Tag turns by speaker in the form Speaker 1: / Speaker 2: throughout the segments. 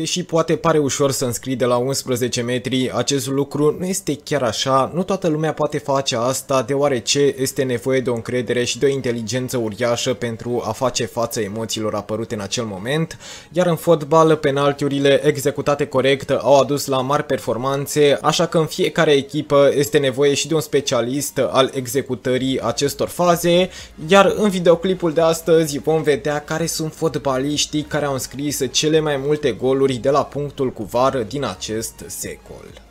Speaker 1: Deși poate pare ușor să înscrii de la 11 metri, acest lucru nu este chiar așa, nu toată lumea poate face asta deoarece este nevoie de o încredere și de o inteligență uriașă pentru a face față emoțiilor apărute în acel moment, iar în fotbal penaltiurile executate corect au adus la mari performanțe, așa că în fiecare echipă este nevoie și de un specialist al executării acestor faze, iar în videoclipul de astăzi vom vedea care sunt fotbaliștii care au înscris cele mai multe goluri de la punctul cu var din acest secol.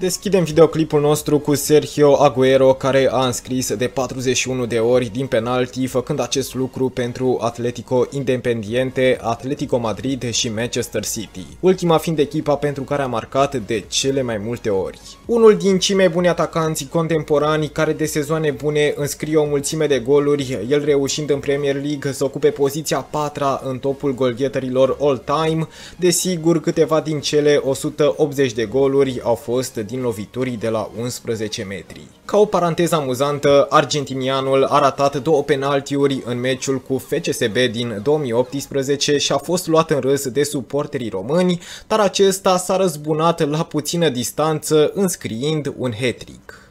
Speaker 1: Deschidem videoclipul nostru cu Sergio Aguero care a înscris de 41 de ori din penalti făcând acest lucru pentru Atletico Independiente, Atletico Madrid și Manchester City. Ultima fiind echipa pentru care a marcat de cele mai multe ori. Unul din cei mai buni atacanți contemporani care de sezoane bune înscrie o mulțime de goluri, el reușind în Premier League să ocupe poziția patra în topul golgheterilor all-time. Desigur, câteva din cele 180 de goluri au fost din loviturii de la 11 metri. Ca o paranteză amuzantă, argentinianul a ratat două penaltiuri în meciul cu FCSB din 2018 și a fost luat în râs de suporterii români, dar acesta s-a răzbunat la puțină distanță înscriind un hat-trick.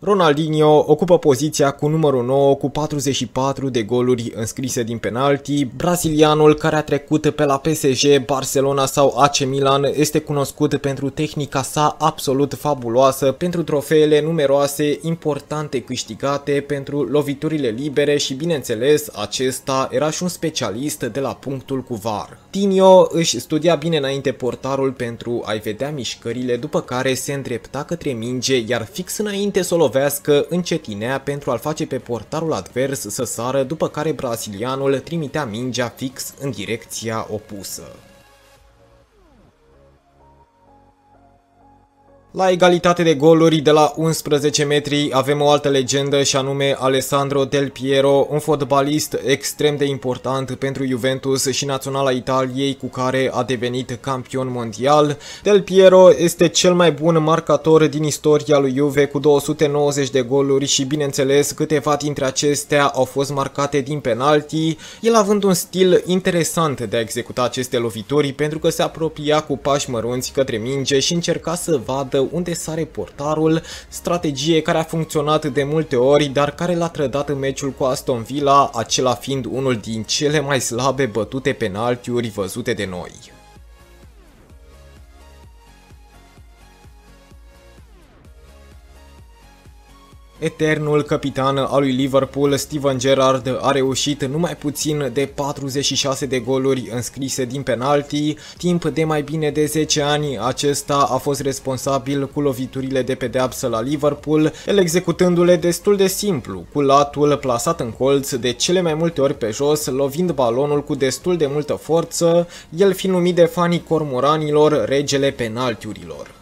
Speaker 1: Ronaldinho ocupă poziția cu numărul 9 cu 44 de goluri înscrise din penalti. Brazilianul care a trecut pe la PSG, Barcelona sau AC Milan este cunoscut pentru tehnica sa absolut fabuloasă, pentru trofeele numeroase importante câștigate, pentru loviturile libere și bineînțeles acesta era și un specialist de la punctul cu VAR. Tinio își studia bine înainte portarul pentru a-i vedea mișcările, după care se îndrepta către minge, iar fix înainte să o lovească, încetinea pentru a-l face pe portarul advers să sară, după care brazilianul trimitea mingea fix în direcția opusă. La egalitate de goluri de la 11 metri avem o altă legendă și anume Alessandro Del Piero, un fotbalist extrem de important pentru Juventus și naționala Italiei cu care a devenit campion mondial. Del Piero este cel mai bun marcator din istoria lui Juve cu 290 de goluri și bineînțeles câteva dintre acestea au fost marcate din penalti, el având un stil interesant de a executa aceste lovituri pentru că se apropia cu pași mărunți către minge și încerca să vadă unde sare portarul, strategie care a funcționat de multe ori, dar care l-a trădat în meciul cu Aston Villa, acela fiind unul din cele mai slabe bătute penaltiuri văzute de noi. Eternul capitan al lui Liverpool, Steven Gerrard, a reușit numai puțin de 46 de goluri înscrise din penalti. Timp de mai bine de 10 ani, acesta a fost responsabil cu loviturile de pedeapsă la Liverpool, el executându-le destul de simplu, cu latul plasat în colț de cele mai multe ori pe jos, lovind balonul cu destul de multă forță, el fiind numit de fanii cormoranilor regele penaltiurilor.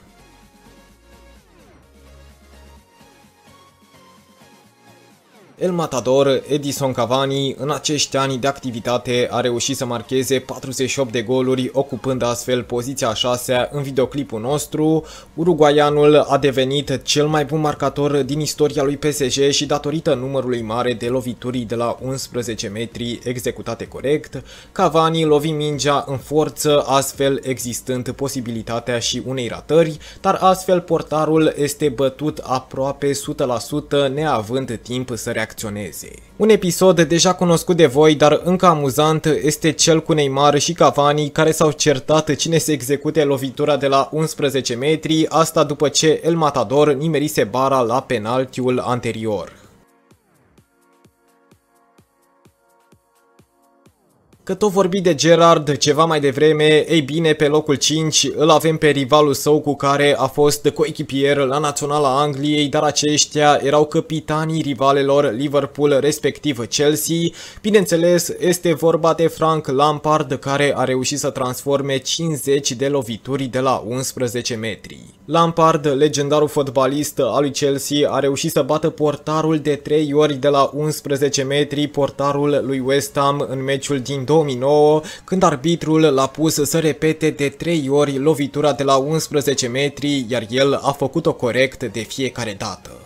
Speaker 1: El Matador, Edison Cavani, în acești ani de activitate a reușit să marcheze 48 de goluri, ocupând astfel poziția a 6 în videoclipul nostru. Uruguaianul a devenit cel mai bun marcator din istoria lui PSG și datorită numărului mare de lovituri de la 11 metri executate corect, Cavani lovi mingea în forță, astfel existând posibilitatea și unei ratări, dar astfel portarul este bătut aproape 100% neavând timp să reacționeze reacționeze. Un episod deja cunoscut de voi, dar încă amuzant, este cel cu Neymar și Cavani care s-au certat cine se execute lovitura de la 11 metri, asta după ce El Matador nimerise bara la penaltiul anterior. Că tot vorbi de Gerard ceva mai devreme, ei bine, pe locul 5 îl avem pe rivalul său cu care a fost coechipier la Naționala Angliei, dar aceștia erau capitanii rivalelor Liverpool, respectiv Chelsea. Bineînțeles, este vorba de Frank Lampard, care a reușit să transforme 50 de lovituri de la 11 metri. Lampard, legendarul fotbalist al lui Chelsea, a reușit să bată portarul de 3 ori de la 11 metri, portarul lui West Ham în meciul din 2009, când arbitrul l-a pus să repete de 3 ori lovitura de la 11 metri, iar el a făcut-o corect de fiecare dată.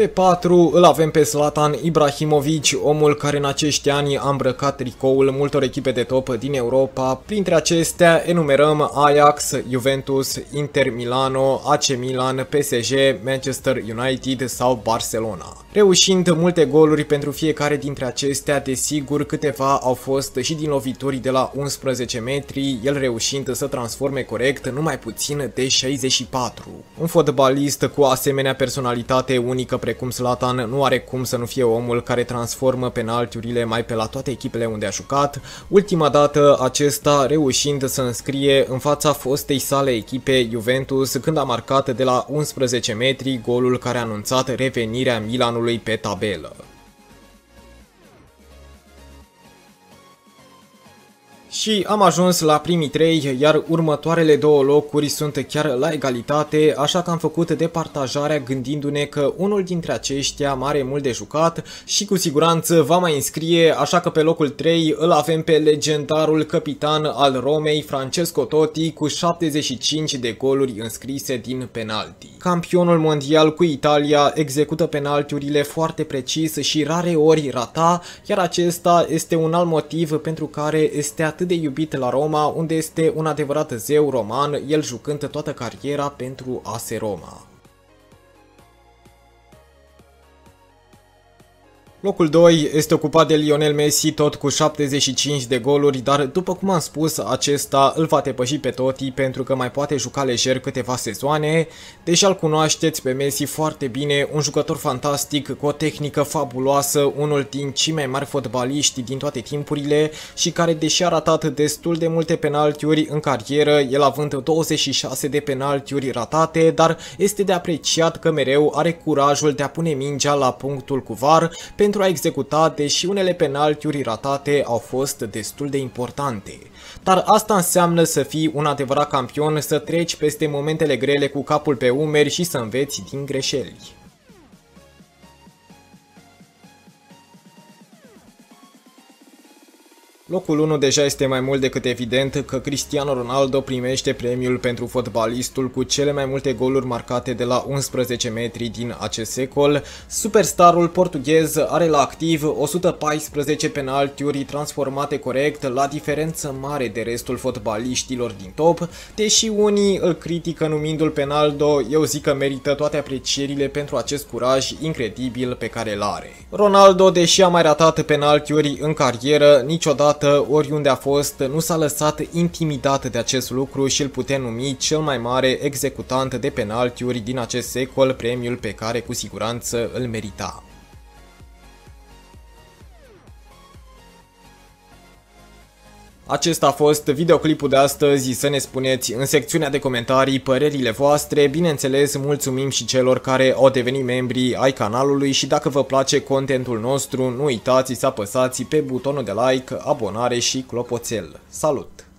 Speaker 1: Pe 4 îl avem pe Zlatan Ibrahimovic, omul care în acești ani a îmbrăcat tricoul multor echipe de top din Europa. Printre acestea enumerăm Ajax, Juventus, Inter Milano, AC Milan, PSG, Manchester United sau Barcelona. Reușind multe goluri pentru fiecare dintre acestea, desigur câteva au fost și din lovituri de la 11 metri, el reușind să transforme corect numai puțin de 64. Un fotbalist cu asemenea personalitate unică precum Zlatan nu are cum să nu fie omul care transformă penaltiurile mai pe la toate echipele unde a jucat, ultima dată acesta reușind să înscrie în fața fostei sale echipe Juventus când a marcat de la 11 metri golul care a anunțat revenirea Milanului pe tabelă. Și am ajuns la primii trei, iar următoarele două locuri sunt chiar la egalitate, așa că am făcut departajarea gândindu-ne că unul dintre aceștia are mult de jucat și cu siguranță va mai înscrie, așa că pe locul 3 îl avem pe legendarul capitan al Romei, Francesco Totti, cu 75 de goluri înscrise din penalti. Campionul mondial cu Italia execută penaltiurile foarte precis și rare ori rata, iar acesta este un alt motiv pentru care este atât de iubit la Roma, unde este un adevărat zeu roman, el jucând toată cariera pentru AS Roma. Locul 2 este ocupat de Lionel Messi tot cu 75 de goluri, dar după cum am spus, acesta îl va depăși pe Totti pentru că mai poate juca lejer câteva sezoane, deși îl cunoașteți pe Messi foarte bine, un jucător fantastic cu o tehnică fabuloasă, unul din cei mai mari fotbaliști din toate timpurile și care deși a ratat destul de multe penaltiuri în carieră, el având 26 de penaltiuri ratate, dar este de apreciat că mereu are curajul de a pune mingea la punctul cu var pentru a executa, deși unele penaltiuri ratate au fost destul de importante. Dar asta înseamnă să fii un adevărat campion, să treci peste momentele grele cu capul pe umeri și să înveți din greșeli. Locul 1 deja este mai mult decât evident că Cristiano Ronaldo primește premiul pentru fotbalistul cu cele mai multe goluri marcate de la 11 metri din acest secol. Superstarul portughez are la activ 114 penaltiuri transformate corect, la diferență mare de restul fotbaliștilor din top, deși unii îl critică numindu-l penaldo, eu zic că merită toate aprecierile pentru acest curaj incredibil pe care îl are. Ronaldo, deși a mai ratat penaltiuri în carieră, niciodată dată, oriunde a fost, nu s-a lăsat intimidat de acest lucru și îl putem numi cel mai mare executant de penaltiuri din acest secol, premiul pe care cu siguranță îl merita. Acesta a fost videoclipul de astăzi, să ne spuneți în secțiunea de comentarii părerile voastre, bineînțeles mulțumim și celor care au devenit membri ai canalului și dacă vă place contentul nostru, nu uitați să apăsați pe butonul de like, abonare și clopoțel. Salut!